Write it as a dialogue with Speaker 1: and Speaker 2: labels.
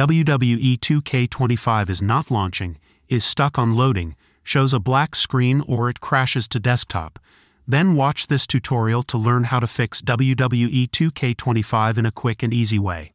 Speaker 1: WWE 2K25 is not launching, is stuck on loading, shows a black screen or it crashes to desktop. Then watch this tutorial to learn how to fix WWE 2K25 in a quick and easy way.